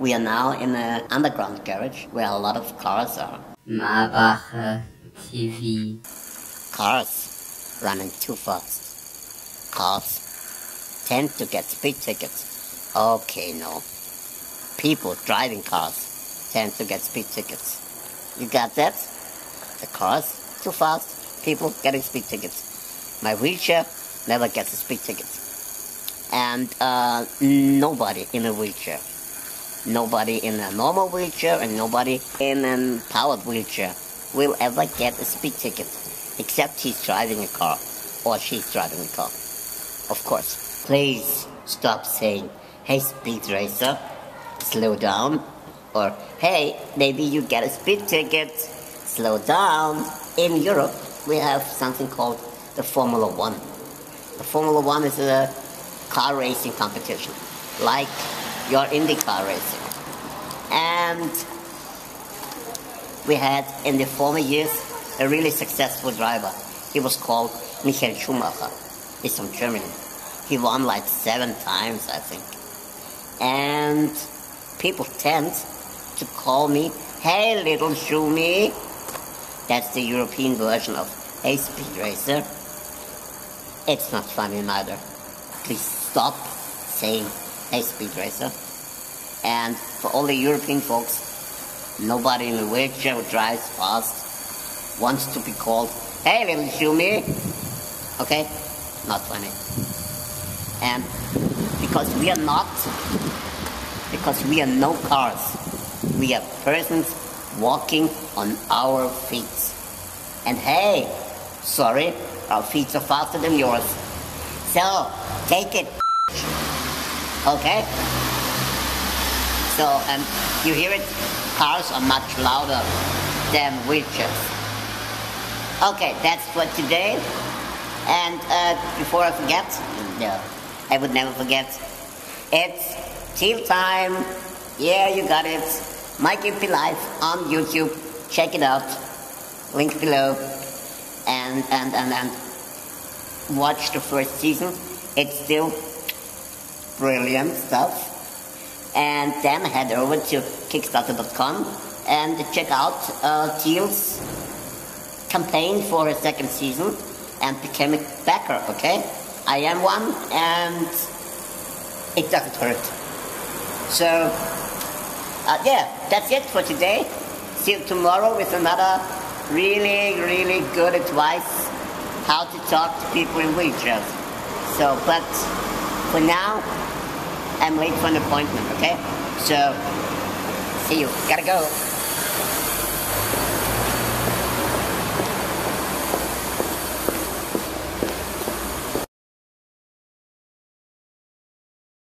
We are now in an underground garage where a lot of cars are. Mabacher TV. Cars running too fast. Cars tend to get speed tickets. Okay, no. People driving cars tend to get speed tickets. You got that? The cars too fast, people getting speed tickets. My wheelchair never gets a speed ticket. And uh, nobody in a wheelchair Nobody in a normal wheelchair and nobody in a powered wheelchair will ever get a speed ticket except he's driving a car or she's driving a car. Of course. Please stop saying, hey speed racer, slow down. Or, hey, maybe you get a speed ticket, slow down. In Europe, we have something called the Formula One. The Formula One is a car racing competition, like your IndyCar racing. And we had in the former years a really successful driver. He was called Michael Schumacher. He's from Germany. He won like seven times, I think. And people tend to call me, hey little Schumi. That's the European version of Hey Speed Racer. It's not funny neither. Please stop saying Hey Speed Racer. And for all the European folks, nobody in a wheelchair who drives fast wants to be called, hey little Schumi. Okay? Not funny. And because we are not, because we are no cars, we are persons walking on our feet. And hey, sorry, our feet are faster than yours. So, take it. Okay? So, and you hear it, cars are much louder than wheelchairs. Okay, that's for today. And uh, before I forget, no, I would never forget, it's Teal Time. Yeah, you got it. My Gimpy Life on YouTube. Check it out. Link below. And, and, and, and watch the first season. It's still brilliant stuff and then head over to Kickstarter.com and check out uh, Teal's campaign for a second season and become a backer, okay? I am one and it doesn't hurt. So, uh, yeah, that's it for today. See you tomorrow with another really, really good advice how to talk to people in wheelchairs. So, but for now, I'm late for an appointment, okay? So, see you. Gotta go.